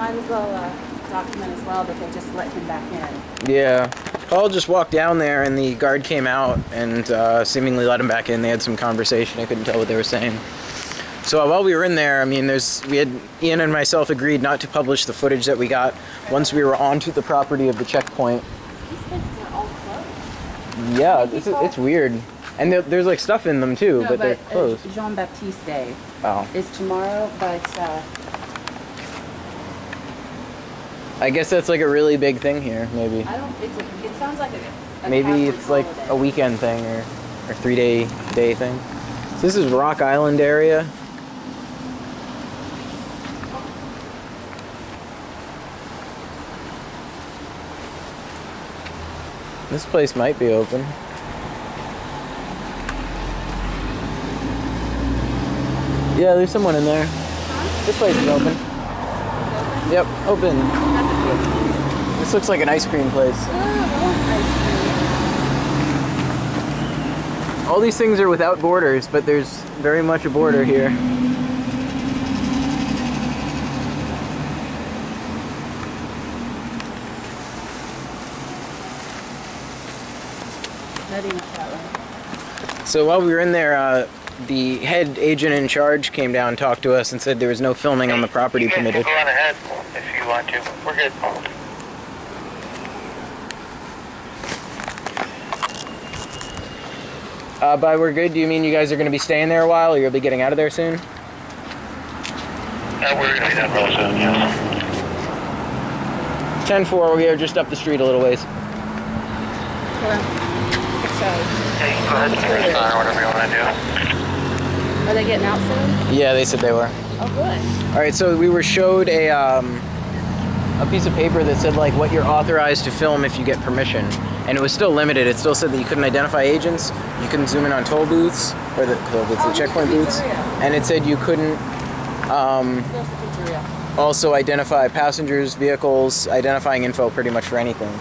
might as well uh, document as well that they just let him back in. Yeah. Paul just walked down there and the guard came out and uh, seemingly let him back in. They had some conversation. I couldn't tell what they were saying. So while we were in there, I mean, there's we had Ian and myself agreed not to publish the footage that we got once we were onto the property of the checkpoint. These places are all closed. Yeah, it's, it's weird. And there, there's like stuff in them too, No, but, they're uh, closed. Jean Baptiste Day Oh. is tomorrow, but uh, I guess that's like a really big thing here, maybe. I don't. It's a, it sounds like a. a Maybe it's like holiday. a weekend thing or, or three day day thing. So this is Rock Island area. This place might be open. Yeah, there's someone in there. This place is open. Yep, open. This looks like an ice cream place. All these things are without borders, but there's very much a border here. So while we were in there, uh, the head agent in charge came down and talked to us and said there was no filming on the property permitted. Go on ahead if you want to. We're good. Uh, by we're good, do you mean you guys are going to be staying there a while or you'll be getting out of there soon? Uh, we're gonna be done real soon. Yes. 10-4, we are just up the street a little ways. So, Yeah, you can go ahead and press or whatever you want to do. are they getting out soon? Yeah, they said they were. Oh, good. All right, so we were showed a um, a piece of paper that said like what you're authorized to film if you get permission, and it was still limited. It still said that you couldn't identify agents, you couldn't zoom in on toll booths or the toll booths, Oh, the checkpoint the booths, and it said you couldn't um, There's the pizzeria. also identify passengers, vehicles, identifying info pretty much for anything.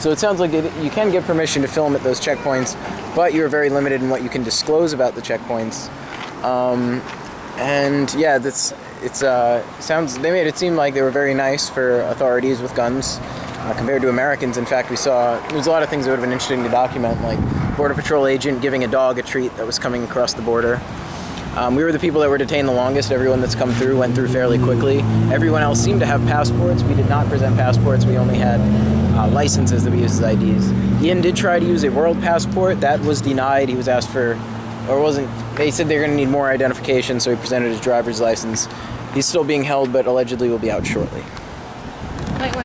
So it sounds like it, you can get permission to film at those checkpoints, but you're very limited in what you can disclose about the checkpoints. Um, and yeah, that's it's uh, sounds. They made it seem like they were very nice for authorities with guns uh, compared to Americans. In fact, we saw there's a lot of things that would have been interesting to document, like border patrol agent giving a dog a treat that was coming across the border. Um, we were the people that were detained the longest. Everyone that's come through went through fairly quickly. Everyone else seemed to have passports. We did not present passports. We only had uh, licenses that we used as IDs. Ian did try to use a world passport. That was denied. He was asked for, or wasn't. They said they're going to need more identification, so he presented his driver's license. He's still being held, but allegedly will be out shortly.